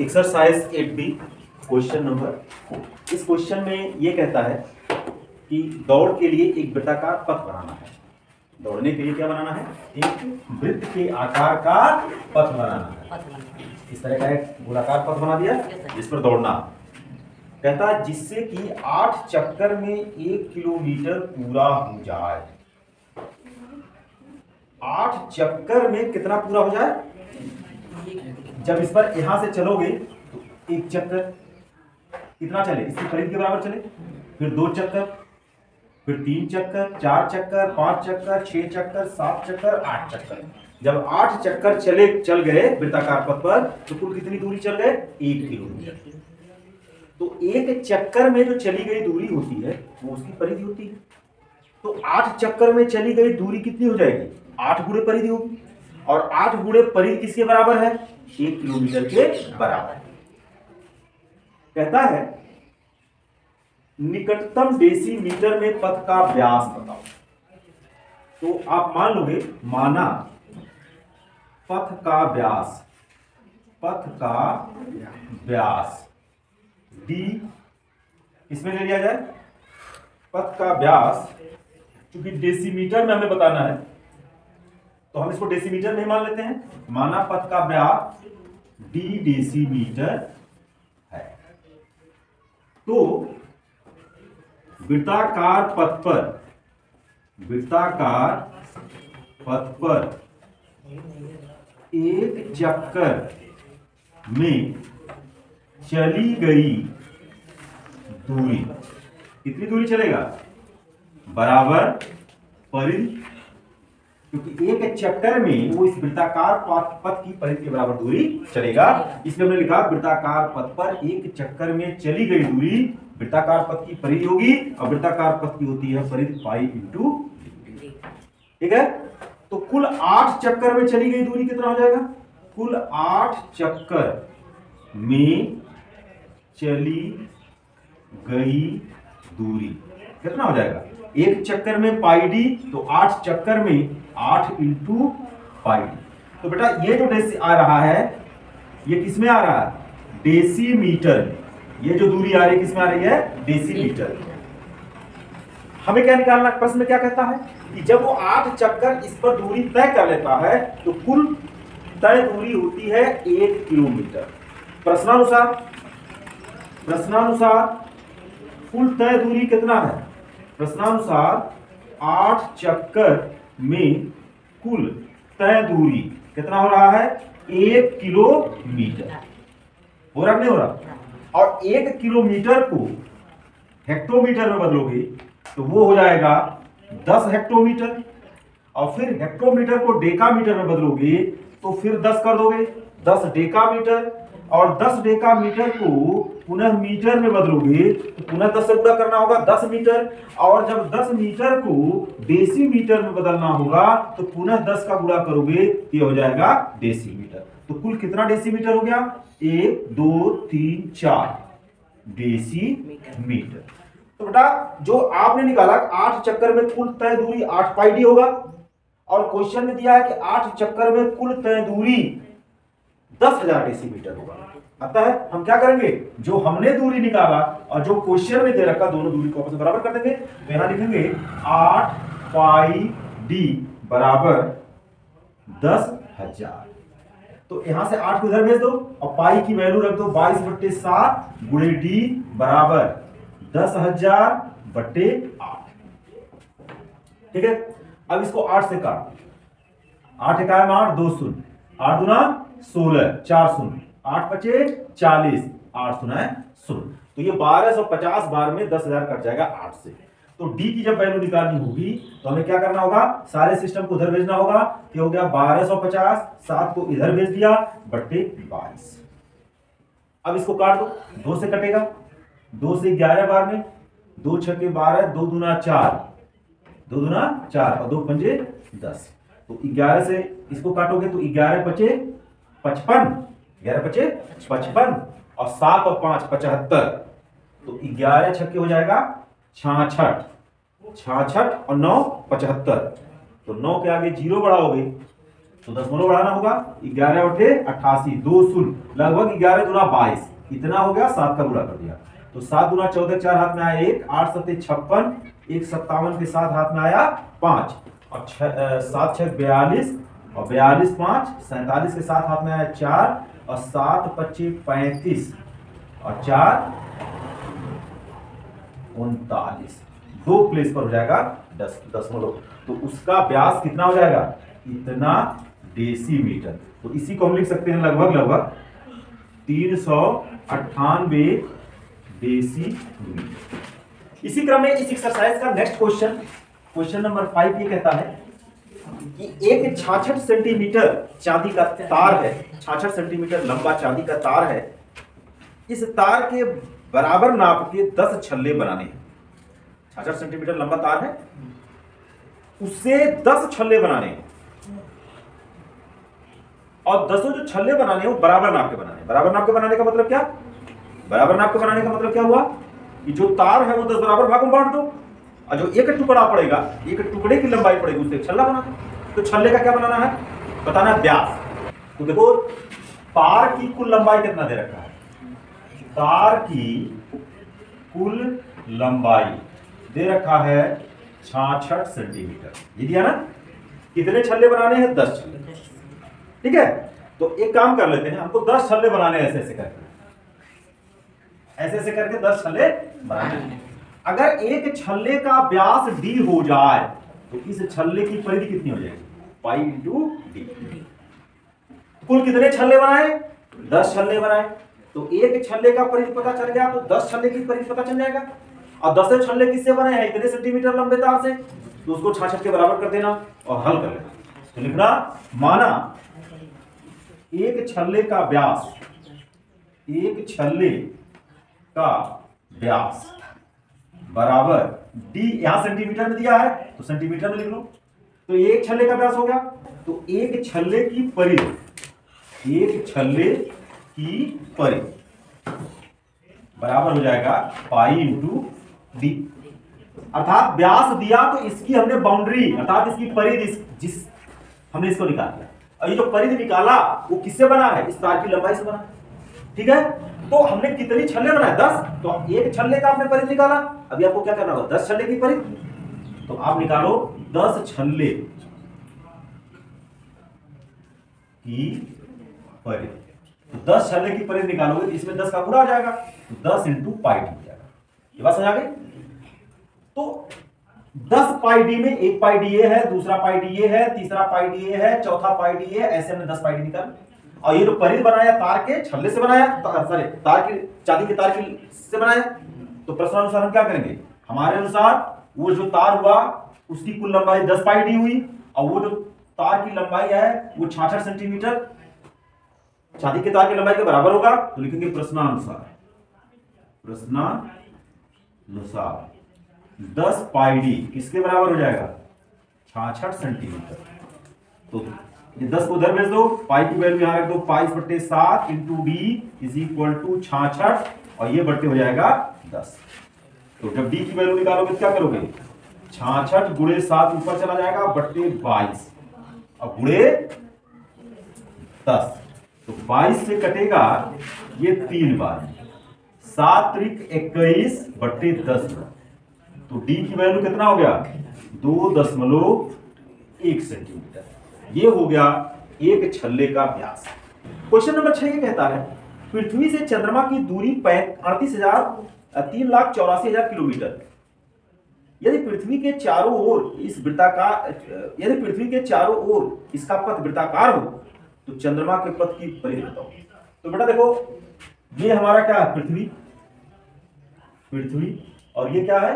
Exercise eight B question number इस question में ये कहता है कि दौड़ के लिए एक वृत्ताकार पथ बनाना है। दौड़ने के लिए क्या बनाना है? एक वृत्त के आकार का पथ बनाना है। इस तरह का एक गोलाकार पथ बना दिया जिस पर दौड़ना। कहता है जिससे कि आठ चक्कर में एक किलोमीटर पूरा हो जाए। आठ चक्कर में कितना पूरा हो जाए? जब इस पर यहाँ से चलोगे तो एक चक्कर कितना चले, इसकी परिधि के बराबर चले, फिर दो चक्कर, फिर तीन चक्कर, चार चक्कर, पाँच चक्कर, छह चक्कर, सात चक्कर, आठ चक्कर। जब आठ चक्कर चले, चल गए वृत्ताकार पथ पर तो कुल कितनी दूरी चल गए? एक किलोमीटर। तो एक चक्कर में जो चली गई दूरी होती है, वो उसकी परिधि होती है। तो आठ चक्कर में चली गई दूरी कितनी हो जाएगी? आठ गुड़े परिधि होगी। और आठ गुड़े परिधि किसके बराबर है? एक किलोमीटर के बराबर कहता है, निकटतम डेसीमीटर में पथ का व्यास बताओ। तो आप मान लोगे, माना पथ का व्यास, पथ का व्यास डी इसमें ले लिया जाए? पथ का व्यास क्योंकि डेसीमीटर में हमें बताना है तो हम इसको डेसीमीटर में मान लेते हैं। माना पथ का व्यास डी डेसीमीटर है। तो वृत्ताकार पथ पर, वृत्ताकार पथ पर एक चक्कर में चली गई दूरी। कितनी दूरी चलेगा? बराबर परिधि क्योंकि एक चैप्टर में वो इस वृत्ताकार पथ पथ की परिधि के बराबर दूरी चलेगा। इसलिए हमने लिखा, वृत्ताकार पथ पर एक चक्कर में चली गई दूरी वृत्ताकार पथ की परिधि होगी और वृत्ताकार पथ की होती है परिधि पाई इंटू ठीक है? तो कुल आठ चक्कर में चली गई दूरी कितना हो जाएगा? कुल आठ चक्कर में चली गई दूरी। कितना हो जाएगा? एक चक्कर में पाई डी तो आठ चक्कर में आठ इंटू डी तो बेटा ये जो डेसी आ रहा है, ये किसमें आ रहा है? डेसी मीटर ये जो दूरी आ रही है, किसमें आ रही है? डेसी मीटर हमें क्या निकालना, प्रश्न में क्या कहता है? कि जब वो आठ चक्कर इस पर दूरी तय कर लेता है तो कुल तय दूरी होती है एक किलोमीटर। प्रश्नानुसार प्रश्नानुसार कुल तय दूरी कितना है? प्रश्नानुसार आठ चक्कर में कुल तय दूरी कितना हो रहा है? एक किलोमीटर। हो रहा नहीं हो रहा? और एक किलोमीटर को हेक्टोमीटर में बदलोगे तो वो हो जाएगा दस हेक्टोमीटर। और फिर हेक्टोमीटर को डेकामीटर में बदलोगे तो फिर दस कर दोगे। दस डेकामीटर और 10 डेका मीटर को पुनः मीटर में बदलोगे तो पुनः 10 से गुणा करना होगा 10 मीटर, और जब 10 मीटर को डेसी मीटर में बदलना होगा तो पुनः 10 का गुणा करोगे, ये हो जाएगा डेसी मीटर। तो कुल कितना डेसी मीटर हो गया? एक, दो, तीन, चार। Decimetre. तो बेटा, जो आपने निकाला, आठ चक्कर में कुल तय दूरी आठ पाई डी होगा। और क्वेश्चन में दिया है कि आठ चक्कर में कुल तय दूरी दस हज़ार डेसीमीटर होगा। है, हम क्या करेंगे? जो हमने दूरी निकाला और जो क्वेश्चन में दे रखा, दोनों दूरी को आपस में बराबर कर देंगे। तो यहाँ लिखेंगे आठ पाई डी बराबर दस हज़ार। तो यहाँ से आठ को इधर भेज दो और पाई की वैल्यू रख दो बाईस बट्टे सात गुड़े डी बराबर दस हज़ार बट्टे आठ। ठीक है? अब इसको आठ से काट। आठ इकाई में आठ, दो शून्य। आठ दुना सोलह, चार शून्य। आठ पचे, चालीस, आठ सुना शून्य। तो ये बारह सौ पचास बार में दस हज़ार कट जाएगा आठ से। तो डी की जब वैल्यू निकालनी होगी तो हमें क्या करना होगा? सारे सिस्टम को उधर भेजना होगा। क्या हो गया? बारह सौ पचास, सात को इधर भेज दिया बट्टे बाईस। अब इसको काट दो। दो से कटेगा। दो से ग्यारह बार में, दो छक्के बारह, दो दुना चार। दो दुना चार और दो पंजे दस। तो ग्यारह से इसको काटोगे तो ग्यारह पचे पचपन, ग्यारह पचे पचपन और सात और पाँच, पचहत्तर। तो ग्यारह छक्के हो जाएगा छाछठ। छाछठ और नौ, पचहत्तर। तो नौ के आगे ज़ीरो बढ़ाओगे तो दस दशमलव बढ़ाना होगा, ग्यारह उठे अट्ठासी, दो शून्य, लगभग ग्यारह गुना बाईस। इतना हो गया, सात का गुणा कर दिया। तो सात गुना चौदह, चार हाथ में आया एक, आठ सत्य छप्पन, एक सत्तावन के साथ हाथ में आया पाँच। और सात, छह, बयालीस और बयालीस पाँच, सैतालीस के साथ हाथ में आया चार और सात पच्चीस पैंतीस और चार उनतालीस। दो प्लेस पर हो जाएगा दस दशमलव तो उसका व्यास कितना हो जाएगा? इतना डेसीमीटर तो इसी को हम लिख सकते हैं लगभग लगभग तीन सौ अट्ठानवे डेसीमीटर इसी क्रम में इस एक्सरसाइज का next question question number five ये कहता है कि एक छाछठ सेंटीमीटर चांदी का तार है, छाछठ सेंटीमीटर लंबा चांदी का तार है, इस तार के बराबर नाप के दस छल्ले बनाने हैं। छाछठ सेंटीमीटर लंबा तार है उससे दस छल्ले बनाने हैं। और दसों जो छल्ले बनाने हैं, वो बराबर नाप के बनाने बराबर नाप के बनाने का मतलब क्या? बराबर नाप के बनाने का मतलब क्या हुआ? कि जो तार है, वो दस बराबर भागों बांट दो। और जो एक टुकड़ा पड़ेगा, एक टुकड़े की लंबाई पड़ेगी उससे छल्ला बना दो। तो छल्ले का क्या बनाना है? बताना व्यास तो देखो, तार की कुल लंबाई कितना दे रखा है? तार की कुल लंबाई दे रखा है छाछठ सेंटीमीटर। ये दिया ना? कितने छल्ले बनाने हैं? दस छल्ले। ठीक है? तो एक काम कर लेते हैं, हमको दस छल्ले बनाने ऐसे ऐसे करके। ऐसे ऐसे करके दस छल्ले बनाने अगर एक छल्ले का व्यास डी हो जाए तो इस छल्ले की परिधि कितनी हो जाएगी? पाई इंटू डी कुल कितने छल्ले बनाए? दस छल्ले बनाए। तो एक छल्ले का परिधि पता चल गया तो दस छल्ले की परिधि पता चल जाएगा। और दस छल्ले किससे बने हैं? इतने सेंटीमीटर लंबे तार से। तो उसको छाछठ के बराबर कर देना और हल कर लेना। तो लिखना, माना एक छल्ले का व्यास एक छल्ले का व्यास बराबर डी यहाँ सेंटीमीटर में दिया है तो सेंटीमीटर में लिख लो। तो एक छल्ले का व्यास हो गया। तो एक छल्ले की परिधि, एक छल्ले की परिधि बराबर हो जाएगा पाई इंटू डी अर्थात व्यास दिया तो इसकी हमने बाउंड्री अर्थात इसकी परिधि, जिस हमने इसको निकाला और ये जो परिधि निकाला, वो किससे बना है? इस तार की लंबाई से बना ठीक है? तो हमने कितनी छल्ले बनाए? दस। तो एक छल्ले का आपने परिधि निकाला। अभी आपको क्या करना होगा? दस छल्ले की परिधि। तो आप निकालो दस छल्ले की परिधि। तो दस छल्ले की परिधि निकालोगे तो इसमें दस का गुणा आ जाएगा। तो दस इंटू पाई डी जाएगा। ये बात समझ आ गई? तो दस पाई डी में एक पाई डी ए है, दूसरा पाई डी ए है, तीसरा पाई डी ए है, चौथा पाई डी ए ऐसे हमने दस पाई डी निकाल। और ये जो परिध बनाया, तार के छल्ले से बनाया सॉरी तार की चांदी के तार की से बनाया तो प्रश्नानुसार हम क्या करेंगे? हमारे अनुसार वो जो तार हुआ, उसकी कुल लंबाई दस पाई डी हुई, और वो जो तार की लंबाई है, वो छाछठ सेंटीमीटर, चांदी के तार की लंबाई के बराबर होगा तो लिखेंगे प्रश्नानुसार। प्रश्नानुसार। दस पाई डी किसके बराबर हो जाएगा? छाछठ सेंटीमीटर। तो ये दस को उधर भेज दो, पाई की वैल्यू यहाँ रख दो, पाई बट्टे सात into D is equal to छाछठ, और ये बट्टे हो जाएगा दस। तो जब डी की वैल्यू निकालोगे क्या करोगे? छाछठ गुड़े सात ऊपर चला जाएगा बट्टे बाईस। और गुड़े दस। तो बाईस से कटेगा ये तीन बार। सात त्रिक इक्कीस बट्टे दस। तो डी की वैल्यू कितना हो गया? दो दशमलव एक सेंटीमीटर ये हो गया एक छल्ले का व्यास। क्वेश्चन नंबर छह कहता है, पृथ्वी से चंद्रमा की दूरी अड़तीस हज़ार, तीन लाख चौरासी हज़ार किलोमीटर। यदि पृथ्वी के चारों ओर इस वृत्ताकार यदि पृथ्वी के चारों ओर इसका पथ वृत्ताकार हो तो चंद्रमा के पथ की परिधि बताओ। तो बेटा देखो, ये हमारा क्या है? पृथ्वी। पृथ्वी, और ये क्या है?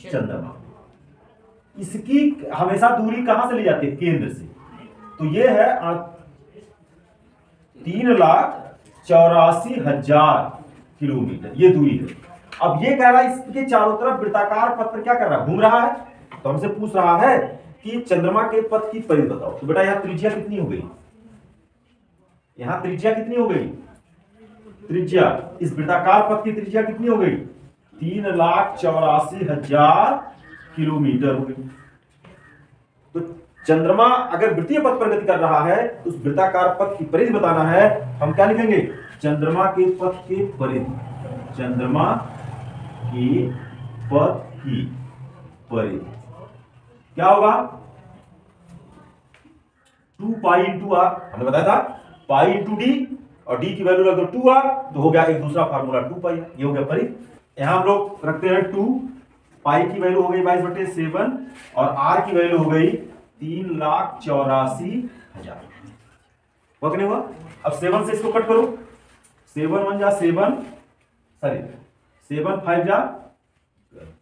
चंद्रमा। इसकी हमेशा दूरी कहाँ से ली जाती है? केंद्र से। तो ये है तीन लाख चौरासी हज़ार किलोमीटर। ये दूरी है। अब ये कह रहा है, इसके चारों तरफ़ वृत्ताकार पथ पर क्या कर रहा है? घूम रहा है? तो हमसे पूछ रहा है कि चंद्रमा के पथ की परिधि बताओ। तो बेटा, यहाँ त्रिज्या कितनी हो गई? यहाँ त्रिज्या कितनी हो गई? त्रिज्या। इस वृत्ताकार पथ की त्रिज्या कितनी हो गई? तीन लाख चौरासी हज़ार किलोमीटर हो गई। तो चंद्रमा अगर वृत्तीय पथ पर गति कर रहा है तो उस वृत्ताकार पथ की परिधि बताना है। हम क्या लिखेंगे? चंद्रमा के पथ के परिधि। चंद्रमा के पथ की परिधि। क्या होगा? Two pi into R. हमने बताया था, पाई इंटू डी और डी की वैल्यू रख टू आर तो हो गया एक दूसरा फार्मूला टू पाई। ये हो गया परिधि। यहाँ हम लोग रखते हैं टू। पाई की वैल्यू हो गई बाईस बटे सेवन और आर की वैल्यू हो गई तीन लाख चौरासी हज़ार। नहीं हुआ? अब सेवन से इसको कट करो। सेवन वन जा सेवन सॉरी सेवन फाइव जा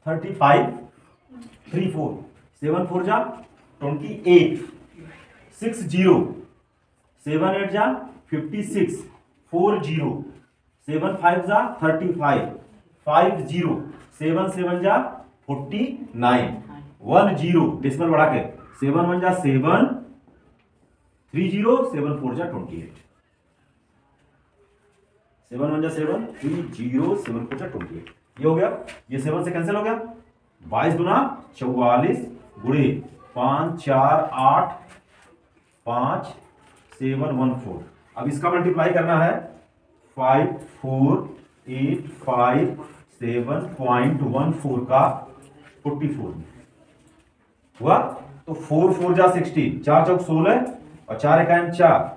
thirty five three four seven four जा twenty eight six zero seven eight जा fifty six four zero seven five जा thirty five five zero seven seven जा forty nine one zero decimal बढ़ा के। Seven one जा seven, three zero, seven four जा twenty eight. Seven one जा seven, three zero, seven four जा twenty eight. ये हो गया, ये सेवन से कैंसिल हो गया। बाईस गुना चौवालीस गुड़े पाँच, चार, आठ, पाँच, सेवन, वन, फोर। अब इसका मल्टीप्लाई करना है। Five, four, eight, five, seven point one four का फोर्टी फोर। हुआ? तो फोर फोर जा सिक्सटीन, चार चौक सोलह और चार इकायन चार।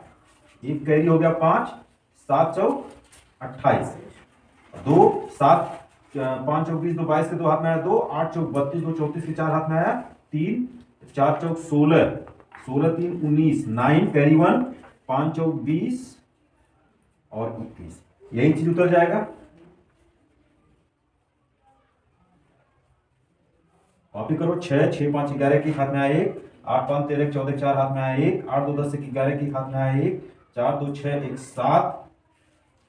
एक कैरी हो गया पाँच, सात चौक अट्ठाईस। दो, सात पाँच चौक बीस, दो बाईस के दो हाथ में आया, दो, आठ चौक बत्तीस, दो चौतीस के चार हाथ में आया, तीन, चार चौक सोलह। सोलह, तीन, उन्नीस, नाइन, कैरी वन, पाँच चौक बीस और इक्कीस। यही चीज़ उतर जाएगा। कॉपी करो। छह छह, पाँच, ग्यारह के हाथ में आया एक। आठ, पाँच, तेरह, चौदह, चार हाथ में आया एक। आठ, दो, दस, एक, ग्यारह के हाथ में आया एक। चार, दो, छह, एक, सात।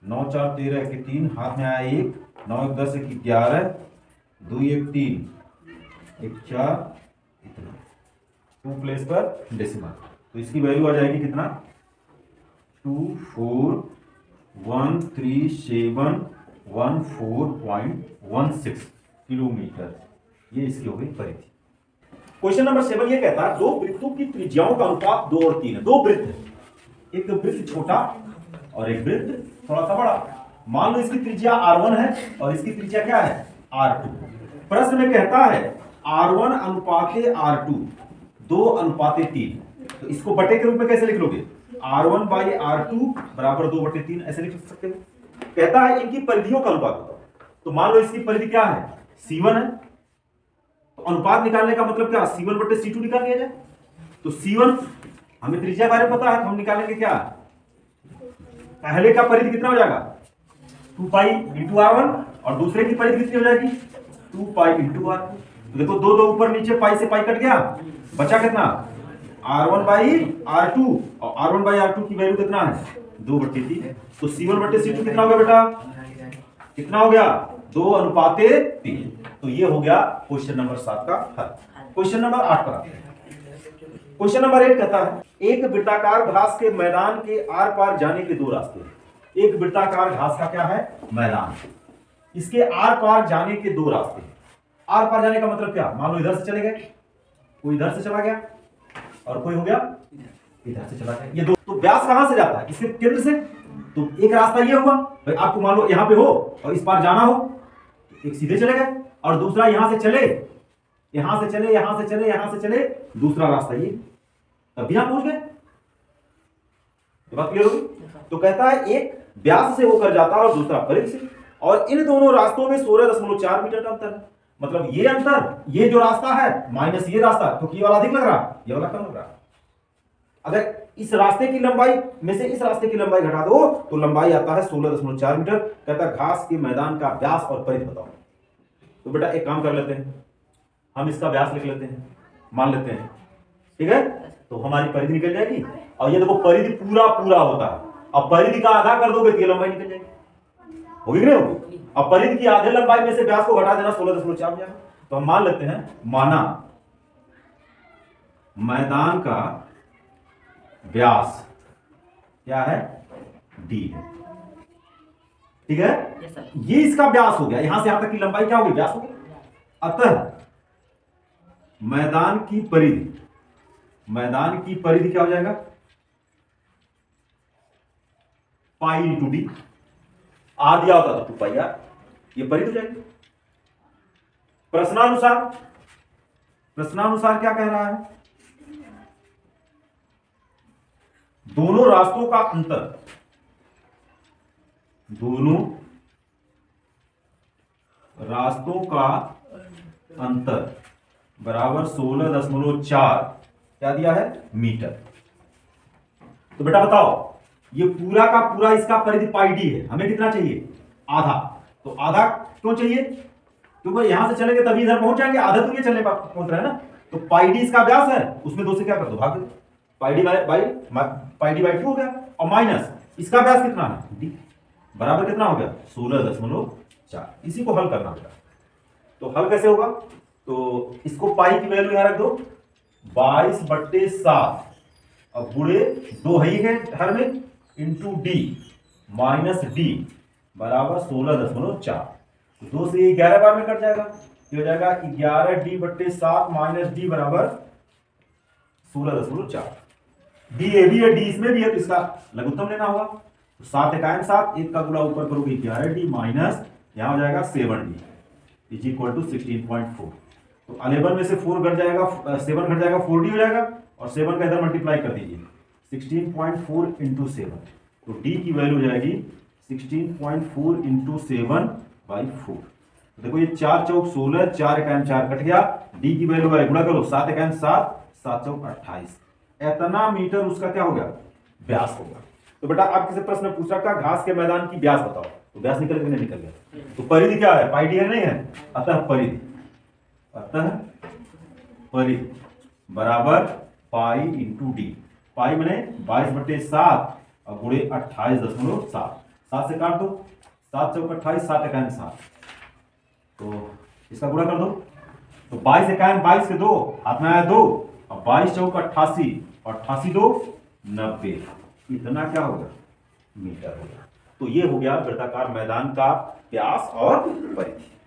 नौ, चार, तेरह के तीन हाथ में आया एक। नौ, एक, दस, एक, ग्यारह। दो, एक, तीन। एक, चार, इतना। टू प्लेस पर डेसिमल तो इसकी वैल्यू आ जाएगी कितना? Two four one three seven one four point one six kilometre ये इसकी हो गई परिधि। क्वेश्चन नंबर सेवन ये कहता है, दो वृत्तों की त्रिज्याओं का अनुपात दो और तीन है। दो वृत्त एक वृत्त छोटा और एक वृत्त थोड़ा सा बड़ा। मान लो इसकी त्रिज्या R1 है और इसकी त्रिज्या क्या है? R2 प्रश्न में कहता है R1 अनुपाते R2 दो अनुपाते तीन। तो इसको बटे के रूप में कैसे लिख लोगे? R one by R two बराबर दो बटे तीन, ऐसे लिख सकते हो। कहता है इनकी परिधियों का अनुपात। तो मान लो इसकी परिधि क्या है? C1 है। तो अनुपात निकालने का मतलब क्या? सी वन बटे सी टू निकाल लिया जाए। तो सी वन हमें त्रिज्या बारे में पता है, हम निकालेंगे क्या? पहले का परिधि कितना हो जाएगा? Two pi into R one और दूसरे की परिधि कितनी हो जाएगी? टू पाई इंटू आर तो देखो, दो दो ऊपर नीचे पाई से पाई कट गया। बचा कितना? R one by R two और R one by R two की वैल्यू कितना है? दो बट्टे तीन तो सी वन बट्टे सी टू कितना हो गया बेटा? कितना हो गया? दो अनुपाते तीन। तो ये हो गया क्वेश्चन नंबर सात का हल। क्वेश्चन नंबर आठ पर आते हैं। क्वेश्चन नंबर एट कहता है, एक वृत्ताकार घास के मैदान के आर पार जाने के दो रास्ते एक वृत्ताकार घास का क्या है? मैदान। इसके आर पार जाने के दो रास्ते आर पार जाने का मतलब क्या? मान लो इधर से चले गए। कोई इधर से चला गया और कोई हो गया इधर से चला गया। ये दो तो व्यास कहाँ से जाता है? इसके केंद्र से। तो एक रास्ता ये हुआ, भाई आपको मान लो यहाँ पे हो और इस पार जाना हो एक सीधे चले गए। और दूसरा यहाँ से चले, यहाँ से चले, यहाँ से चले, यहाँ से चले, दूसरा रास्ता ये। तब यहाँ पहुँच गए। बात क्लियर होगी तो कहता है एक व्यास से होकर जाता है और दूसरा परिध से। और इन दोनों रास्तों में सोलह दशमलव चार मीटर का अंतर है। मतलब ये अंतर, ये जो रास्ता है माइनस ये रास्ता तो ये वाला अधिक लग रहा ये वाला कम लग रहा है। अगर इस रास्ते की लंबाई में से इस रास्ते की लंबाई घटा दो तो लंबाई आता है सोलह दशमलव चार मीटर। कहता है घास के मैदान का व्यास और परिध बताओ तो बेटा एक काम कर लेते हैं। हम इसका व्यास लिख लेते हैं। मान लेते हैं। ठीक है? तो हमारी परिधि निकल जाएगी। और ये देखो, परिधि पूरा पूरा होता है। अब परिधि का आधा कर दोगे तो ये लंबाई निकल जाएगी। होगी नहीं होगी? अब परिधि की आधे लंबाई में से व्यास को घटा देना, सोलह दशमलव चार जाएगा। तो हम मान लेते हैं, माना मैदान का व्यास क्या है? डी है। ठीक है? ये इसका व्यास हो गया। यहाँ से यहाँ तक की लंबाई क्या होगी? व्यास हो गया अतः मैदान की परिधि। मैदान की परिधि क्या हो जाएगा? पाई इंटू डी। आ दिया होता तो टू पाई आर। ये परिधि हो जाएगी। प्रश्नानुसार। प्रश्नानुसार क्या कह रहा है? दोनों रास्तों का अंतर। दोनों रास्तों का अंतर बराबर सोलह दशमलव चार क्या दिया है? मीटर। तो बेटा बताओ, ये पूरा का पूरा इसका परिधि पाई डी है, हमें कितना चाहिए? आधा। तो आधा क्यों चाहिए? क्योंकि यहाँ से चलेंगे तभी इधर पहुँच जाएँगे, आधा तो ये चलने पहुँच रहा है ना। तो पाई डी इसका व्यास है, उसमें दो से क्या कर दो, भाग। Pi D by by pi D by two हो गया, और माइनस, इसका व्यास कितना है? डी। बराबर कितना हो गया? सोलह दशमलव चार। इसी को हल करना होगा तो हल कैसे होगा? तो इसको पाई की वैल्यू यहाँ रख दो। बाईस बट्टे सात। अब बुढ़े दो ही है हर में। इंटू डी माइनस डी बराबर सोलह दशमलव चार। तो दो से ये ग्यारह बार में कट जाएगा। ये हो जाएगा ग्यारह डी बट्टे सात माइनस डी बराबर सोलह दशमलव चार। डी ए भी है डी इसमें भी है तो इसका लघुत्तम लेना होगा। सात इकायन सात, एक का गुणा ऊपर करोगे ग्यारह डी माइनस, यहाँ हो जाएगा seven D, is equal to sixteen point four. तो अलेवन में से फोर घट जाएगा सेवन घट जाएगा, फोर डी हो जाएगा, और सेवन का इधर मल्टीप्लाई कर दीजिए। Sixteen point four into seven तो डी की वैल्यू हो जाएगी sixteen point four into seven by four. तो देखो ये चार चौक सोलह चार इकायन चार कट गया, डी की वैल्यू है गुणा करो, सात इकायन सात सात चौक अट्ठाईस। इतना मीटर उसका क्या हो गया? व्यास होगा तो बेटा, आप किसी प्रश्न पूछ रखा घास के मैदान की ब्यास बताओ। तो ब्यास निकल के नहीं निकल गया। तो परिधि क्या है? पाई है नहीं है? अतः परिधि। अतः परिधि। बराबर पाई इंटू डी पाई मैंने बाईस बटे सात और गुड़े अट्ठाईस दशमलव सात। सात से काट दो। सात चौक अट्ठाईस, सात इक्यावन सात। तो इसका गुणा कर दो। तो बाईस इक्यावन बाईस के दो, हाथ में आया दो। और बाईस चौक अट्ठासी अट्ठासी दो, नब्बे। इतना क्या होगा? मीटर होगा। तो ये हो गया वृत्ताकार मैदान का व्यास और परिधि।